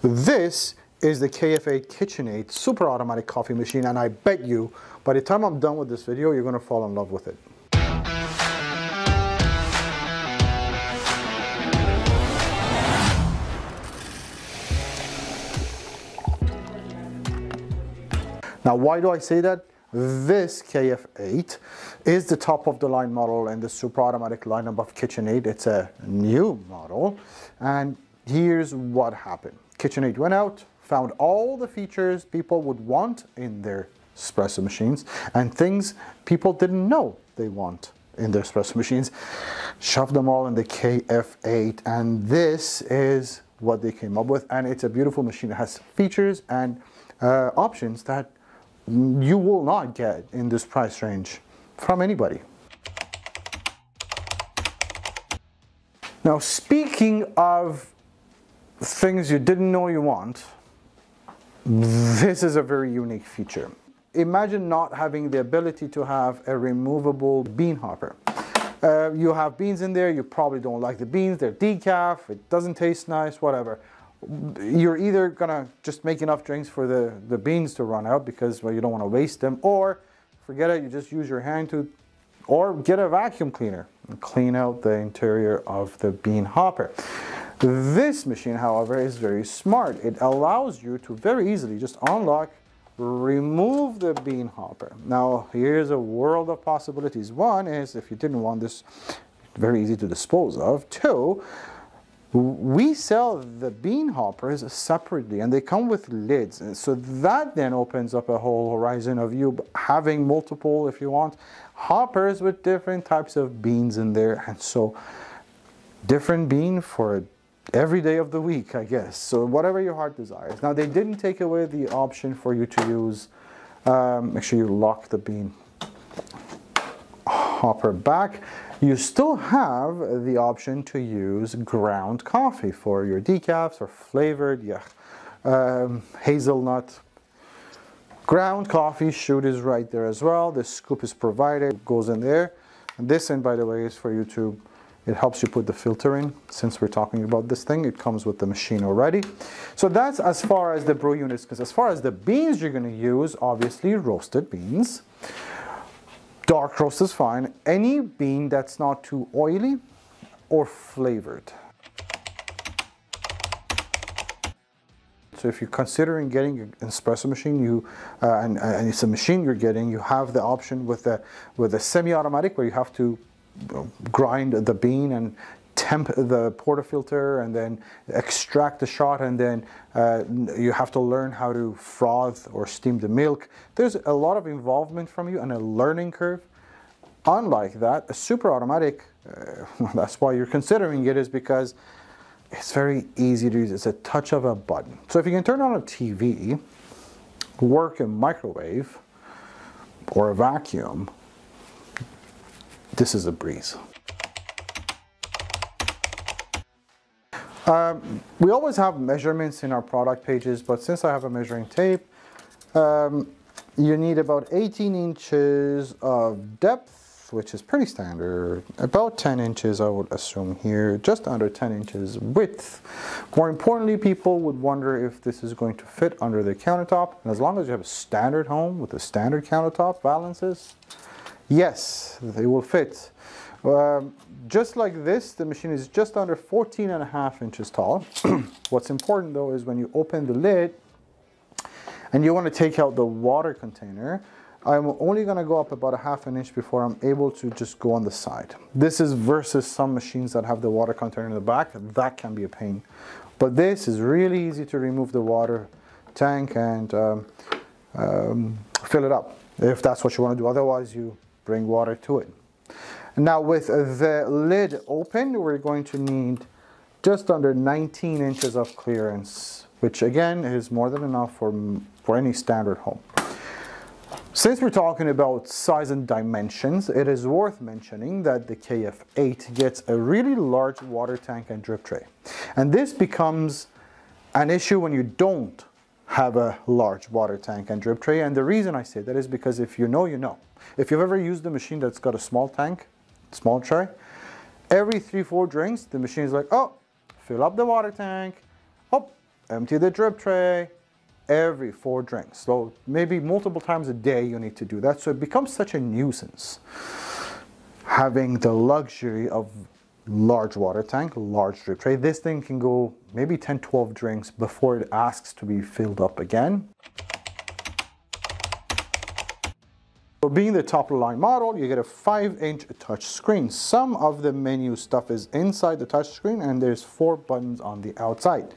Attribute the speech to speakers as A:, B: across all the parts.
A: This is the KF8 KitchenAid super automatic coffee machine and I bet you by the time I'm done with this video you're going to fall in love with it. Now why do I say that? This KF8 is the top of the line model in the super automatic lineup of KitchenAid. It's a new model and here's what happened. KitchenAid went out, found all the features people would want in their espresso machines and things people didn't know they want in their espresso machines, shoved them all in the KF8 and this is what they came up with and it's a beautiful machine. It has features and uh, options that you will not get in this price range from anybody. Now, speaking of things you didn't know you want, this is a very unique feature. Imagine not having the ability to have a removable bean hopper. Uh, you have beans in there, you probably don't like the beans, they're decaf, it doesn't taste nice, whatever you're either gonna just make enough drinks for the, the beans to run out because well, you don't want to waste them, or forget it, you just use your hand to, or get a vacuum cleaner and clean out the interior of the bean hopper. This machine, however, is very smart. It allows you to very easily just unlock, remove the bean hopper. Now, here's a world of possibilities. One is if you didn't want this, very easy to dispose of. Two, we sell the bean hoppers separately and they come with lids. And so that then opens up a whole horizon of you having multiple, if you want, hoppers with different types of beans in there. And so different bean for every day of the week, I guess. So whatever your heart desires. Now they didn't take away the option for you to use, um, make sure you lock the bean hopper back you still have the option to use ground coffee for your decafs or flavored yeah, um, hazelnut. Ground coffee chute is right there as well. The scoop is provided, it goes in there. And this end, by the way, is for you to, it helps you put the filter in. Since we're talking about this thing, it comes with the machine already. So that's as far as the brew units, because as far as the beans you're gonna use, obviously roasted beans. Dark roast is fine. Any bean that's not too oily or flavored. So if you're considering getting an espresso machine, you uh, and, and, it's a machine you're getting, you have the option with the with a semi-automatic where you have to grind the bean and temp the portafilter and then extract the shot and then uh, you have to learn how to froth or steam the milk. There's a lot of involvement from you and a learning curve. Unlike that, a super automatic, uh, that's why you're considering it is because it's very easy to use. It's a touch of a button. So if you can turn on a TV, work a microwave or a vacuum, this is a breeze. Um, we always have measurements in our product pages, but since I have a measuring tape, um, you need about 18 inches of depth, which is pretty standard, about 10 inches I would assume here, just under 10 inches width. More importantly, people would wonder if this is going to fit under the countertop, and as long as you have a standard home with a standard countertop balances, yes, they will fit. Um, just like this, the machine is just under 14 and a half inches tall. What's important though is when you open the lid and you want to take out the water container, I'm only going to go up about a half an inch before I'm able to just go on the side. This is versus some machines that have the water container in the back. That can be a pain. But this is really easy to remove the water tank and um, um, fill it up if that's what you want to do. Otherwise, you bring water to it. Now with the lid open, we're going to need just under 19 inches of clearance, which again is more than enough for, for any standard home. Since we're talking about size and dimensions, it is worth mentioning that the KF8 gets a really large water tank and drip tray. And this becomes an issue when you don't have a large water tank and drip tray. And the reason I say that is because if you know, you know. If you've ever used a machine that's got a small tank, small tray. Every three, four drinks, the machine is like, oh, fill up the water tank. Oh, empty the drip tray every four drinks. So maybe multiple times a day you need to do that. So it becomes such a nuisance having the luxury of large water tank, large drip tray. This thing can go maybe 10, 12 drinks before it asks to be filled up again. So being the top of the line model, you get a 5 inch touch screen. Some of the menu stuff is inside the touch screen and there's four buttons on the outside.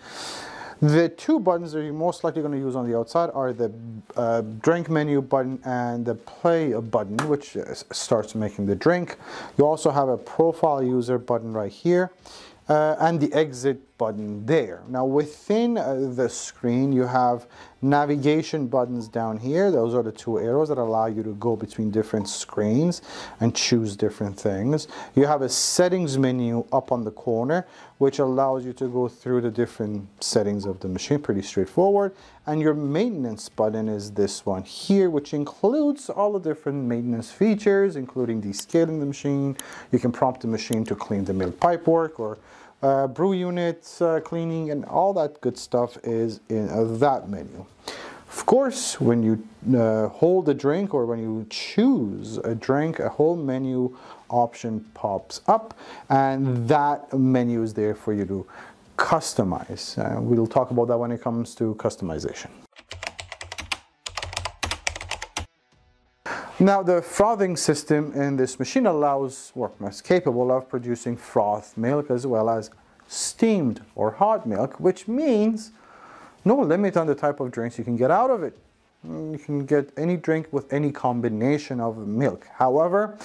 A: The two buttons that you're most likely going to use on the outside are the uh, drink menu button and the play button, which starts making the drink. You also have a profile user button right here uh, and the exit button there. Now within uh, the screen you have navigation buttons down here. Those are the two arrows that allow you to go between different screens and choose different things. You have a settings menu up on the corner which allows you to go through the different settings of the machine, pretty straightforward. And your maintenance button is this one here which includes all the different maintenance features including descaling the machine. You can prompt the machine to clean the milk pipework or uh, brew units uh, cleaning and all that good stuff is in uh, that menu. Of course, when you uh, hold a drink or when you choose a drink, a whole menu option pops up and that menu is there for you to customize. Uh, we'll talk about that when it comes to customization. Now the frothing system in this machine allows Workmess capable of producing froth milk as well as steamed or hot milk, which means no limit on the type of drinks you can get out of it. Mm, you can get any drink with any combination of milk. However,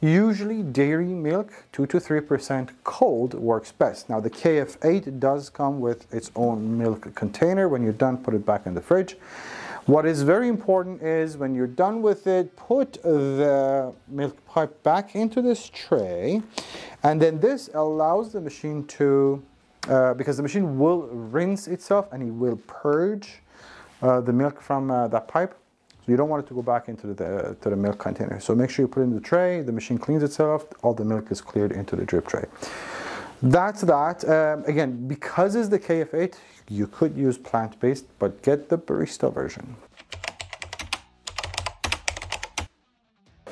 A: usually dairy milk, 2 to 3% cold works best. Now the KF8 does come with its own milk container. When you're done, put it back in the fridge. What is very important is when you're done with it, put the milk pipe back into this tray and then this allows the machine to, uh, because the machine will rinse itself and it will purge uh, the milk from uh, that pipe. So you don't want it to go back into the, to the milk container. So make sure you put it in the tray, the machine cleans itself, all the milk is cleared into the drip tray. That's that. Um, again, because it's the KF8, you could use plant-based, but get the barista version.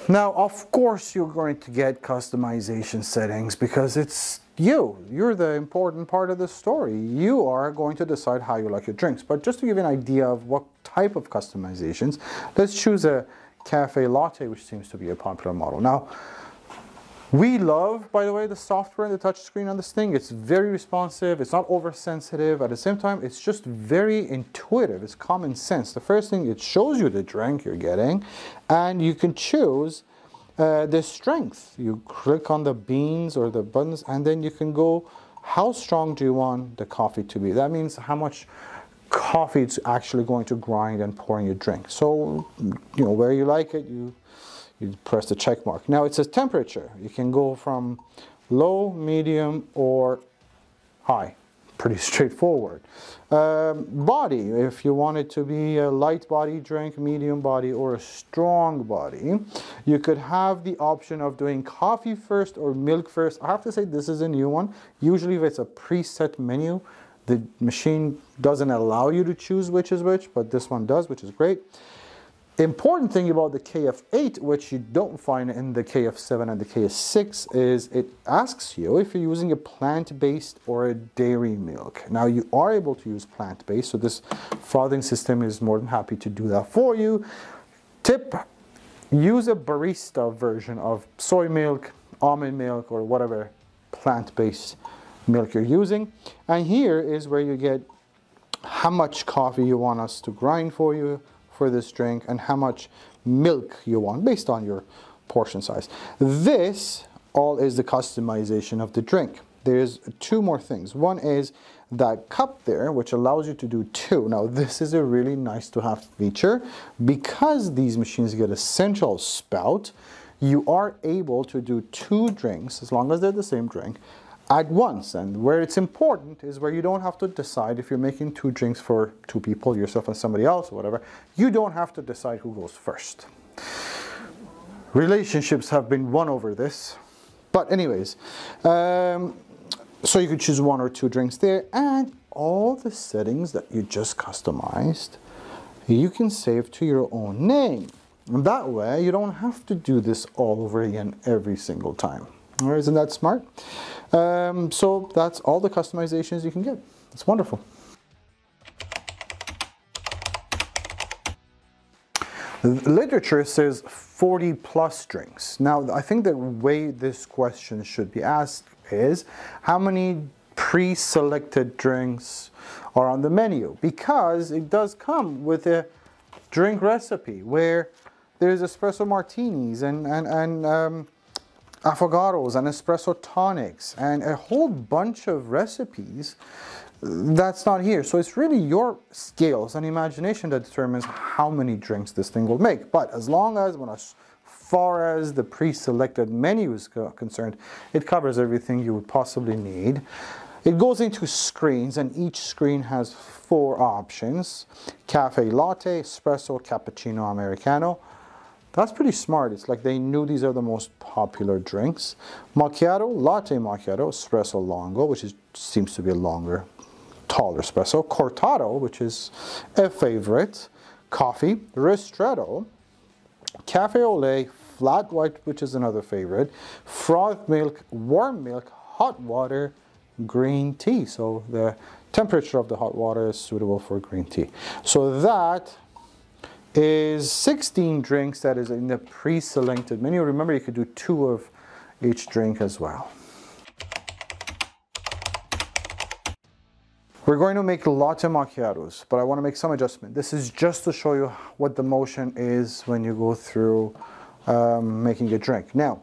A: Now, of course, you're going to get customization settings because it's you. You're the important part of the story. You are going to decide how you like your drinks. But just to give you an idea of what type of customizations, let's choose a cafe latte, which seems to be a popular model. Now, we love, by the way, the software and the touchscreen on this thing. It's very responsive. It's not oversensitive. At the same time, it's just very intuitive. It's common sense. The first thing, it shows you the drink you're getting, and you can choose uh, the strength. You click on the beans or the buttons, and then you can go, how strong do you want the coffee to be? That means how much coffee it's actually going to grind and pour in your drink. So, you know, where you like it, you you press the check mark. Now it says temperature. You can go from low, medium, or high. Pretty straightforward. Um, body, if you want it to be a light body drink, medium body, or a strong body, you could have the option of doing coffee first or milk first. I have to say this is a new one. Usually if it's a preset menu, the machine doesn't allow you to choose which is which, but this one does, which is great. Important thing about the KF8, which you don't find in the KF7 and the KF6, is it asks you if you're using a plant-based or a dairy milk. Now you are able to use plant-based, so this frothing system is more than happy to do that for you. Tip, use a barista version of soy milk, almond milk, or whatever plant-based milk you're using. And here is where you get how much coffee you want us to grind for you, for this drink and how much milk you want based on your portion size. This all is the customization of the drink. There's two more things. One is that cup there, which allows you to do two. Now, this is a really nice to have feature. Because these machines get a central spout, you are able to do two drinks, as long as they're the same drink, at once. And where it's important is where you don't have to decide if you're making two drinks for two people, yourself and somebody else or whatever. You don't have to decide who goes first. Relationships have been won over this. But anyways, um, so you could choose one or two drinks there. And all the settings that you just customized, you can save to your own name. And that way, you don't have to do this all over again every single time. Right, isn't that smart? Um, so that's all the customizations you can get. It's wonderful. literature says 40 plus drinks. Now, I think the way this question should be asked is how many pre-selected drinks are on the menu? Because it does come with a drink recipe where there's espresso martinis and, and, and um, affogatos and espresso tonics and a whole bunch of recipes that's not here. So it's really your skills and imagination that determines how many drinks this thing will make. But as long as, when as far as the pre-selected menu is concerned, it covers everything you would possibly need. It goes into screens and each screen has four options. Cafe latte, espresso, cappuccino, americano. That's pretty smart. It's like they knew these are the most popular drinks. Macchiato, latte macchiato, espresso longo, which is, seems to be a longer taller espresso, cortado, which is a favorite, coffee, ristretto, cafe au lait, flat white, which is another favorite, froth milk, warm milk, hot water, green tea. So the temperature of the hot water is suitable for green tea. So that is 16 drinks that is in the pre-selected menu. Remember, you could do two of each drink as well. We're going to make latte macchiatos, but I want to make some adjustment. This is just to show you what the motion is when you go through um, making a drink. Now,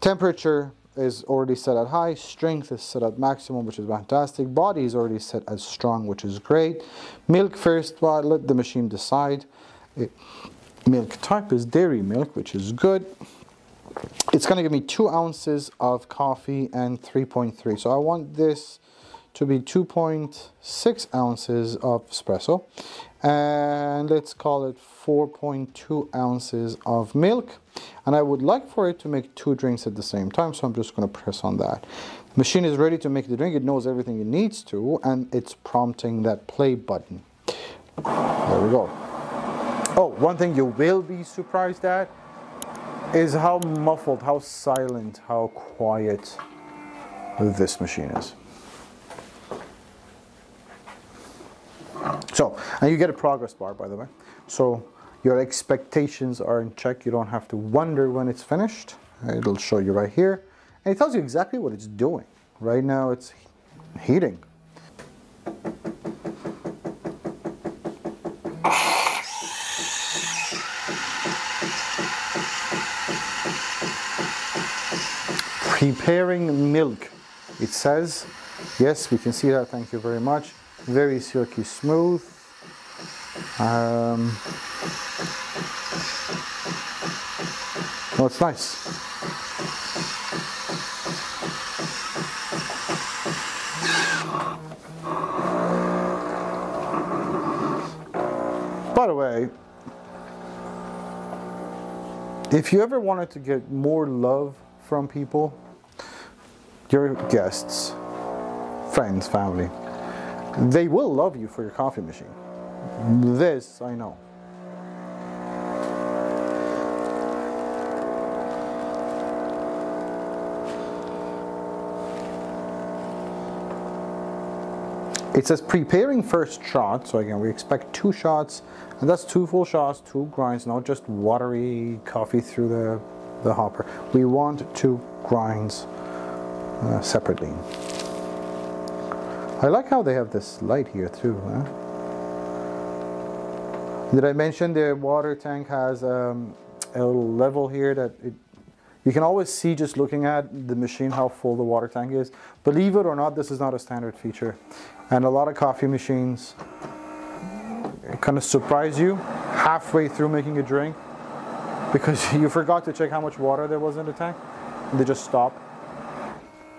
A: temperature is already set at high, strength is set at maximum, which is fantastic. Body is already set as strong, which is great. Milk first, well, let the machine decide. Milk type is dairy milk, which is good. It's going to give me two ounces of coffee and 3.3. So I want this to be 2.6 ounces of espresso and let's call it 4.2 ounces of milk and I would like for it to make two drinks at the same time so I'm just going to press on that. The machine is ready to make the drink, it knows everything it needs to and it's prompting that play button. There we go. Oh, one thing you will be surprised at is how muffled, how silent, how quiet this machine is. So, and you get a progress bar, by the way. So your expectations are in check. You don't have to wonder when it's finished. It'll show you right here. And it tells you exactly what it's doing. Right now it's heating. Preparing milk. It says, yes, we can see that, thank you very much very silky smooth. Um, oh, it's nice. By the way, if you ever wanted to get more love from people, your guests, friends, family, they will love you for your coffee machine. This I know. It says preparing first shot, so again we expect two shots, and that's two full shots, two grinds, not just watery coffee through the, the hopper. We want two grinds uh, separately. I like how they have this light here too. Huh? Did I mention the water tank has um, a little level here that it, you can always see just looking at the machine how full the water tank is. Believe it or not, this is not a standard feature. And a lot of coffee machines kind of surprise you halfway through making a drink because you forgot to check how much water there was in the tank they just stop.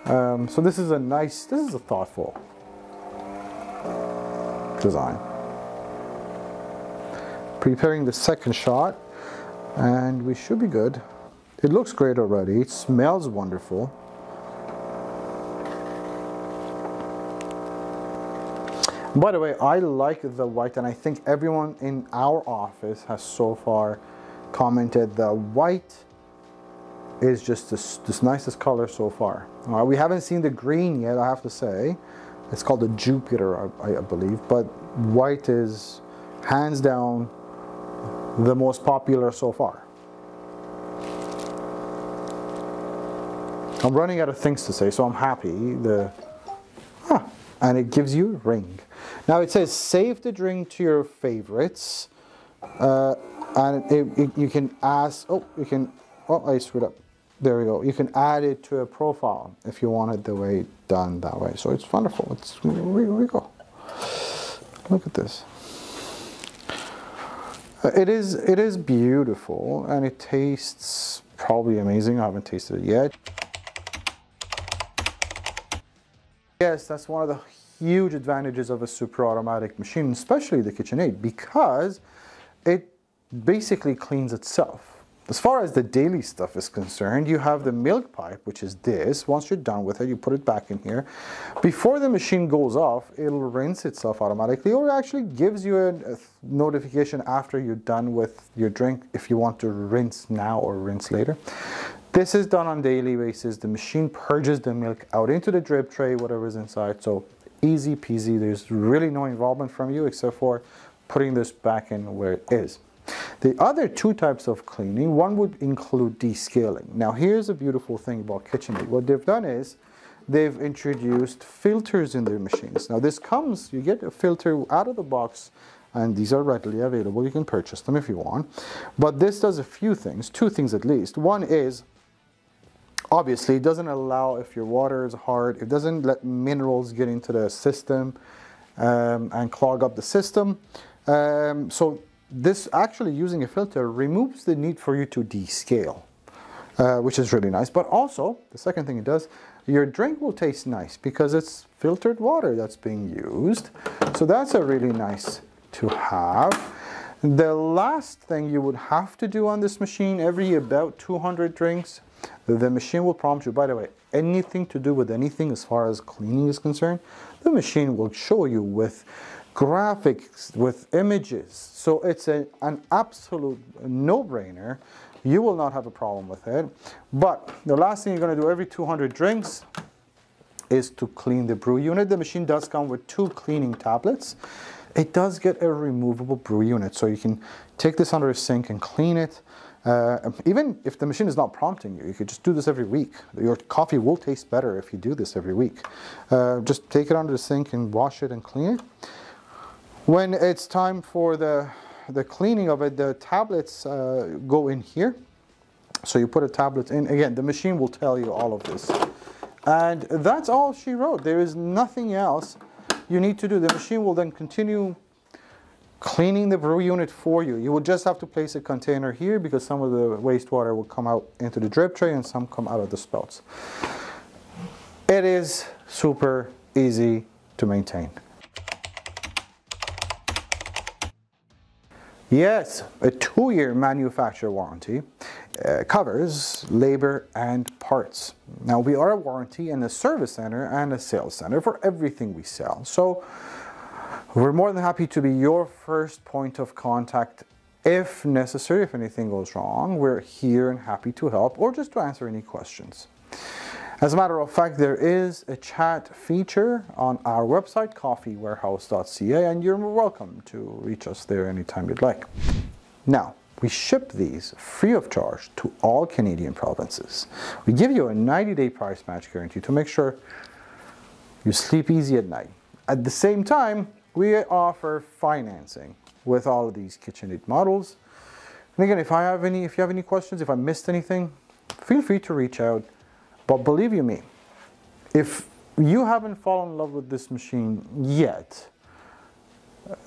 A: Um, so this is a nice, this is a thoughtful design. Preparing the second shot and we should be good. It looks great already. It smells wonderful. By the way, I like the white and I think everyone in our office has so far commented the white is just this, this nicest color so far. Uh, we haven't seen the green yet, I have to say. It's called the Juniper, I, I believe, but white is hands down the most popular so far. I'm running out of things to say, so I'm happy. The ah, and it gives you a ring. Now it says save the drink to your favorites, uh, and it, it, you can ask. Oh, you can. Oh, I screwed up. There we go. You can add it to a profile if you want it the way done that way. So it's wonderful. It's here we go. Look at this. Uh, it is it is beautiful and it tastes probably amazing. I haven't tasted it yet. Yes, that's one of the huge advantages of a super automatic machine, especially the KitchenAid, because it basically cleans itself. As far as the daily stuff is concerned, you have the milk pipe, which is this. Once you're done with it, you put it back in here. Before the machine goes off, it'll rinse itself automatically or actually gives you a, notification after you're done with your drink if you want to rinse now or rinse later. This is done on daily basis. The machine purges the milk out into the drip tray, whatever's inside. So easy peasy. There's really no involvement from you except for putting this back in where it is. The other two types of cleaning, one would include descaling. Now here's a beautiful thing about KitchenAid. What they've done is they've introduced filters in their machines. Now this comes, you get a filter out of the box and these are readily available. You can purchase them if you want. But this does a few things, two things at least. One is, obviously, it doesn't allow, if your water is hard, it doesn't let minerals get into the system um, and clog up the system. Um, so this actually using a filter removes the need for you to descale, uh, which is really nice. But also, the second thing it does, your drink will taste nice because it's filtered water that's being used. So that's a really nice to have. The last thing you would have to do on this machine, every about 200 drinks, the machine will prompt you, by the way, anything to do with anything as far as cleaning is concerned, the machine will show you with graphics with images. So it's a, an absolute no-brainer. You will not have a problem with it. But the last thing you're going to do every 200 drinks is to clean the brew unit. The machine does come with two cleaning tablets. It does get a removable brew unit, so you can take this under a sink and clean it. Uh, even if the machine is not prompting you, you could just do this every week. Your coffee will taste better if you do this every week. Uh, just take it under the sink and wash it and clean it. When it's time for the, the cleaning of it, the tablets uh, go in here. So you put a tablet in. Again, the machine will tell you all of this. And that's all she wrote. There is nothing else you need to do. The machine will then continue cleaning the brew unit for you. You will just have to place a container here because some of the wastewater will come out into the drip tray and some come out of the spouts. It is super easy to maintain. Yes, a two-year manufacturer warranty uh, covers labor and parts. Now we are a warranty and a service center and a sales center for everything we sell. So we're more than happy to be your first point of contact if necessary, if anything goes wrong. We're here and happy to help or just to answer any questions. As a matter of fact, there is a chat feature on our website, coffeewarehouse.ca, and you're welcome to reach us there anytime you'd like. Now, we ship these free of charge to all Canadian provinces. We give you a 90-day price match guarantee to make sure you sleep easy at night. At the same time, we offer financing with all of these KitchenAid models. And again, if I have any, if you have any questions, if I missed anything, feel free to reach out. But believe you me, if you haven't fallen in love with this machine yet,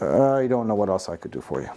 A: I don't know what else I could do for you.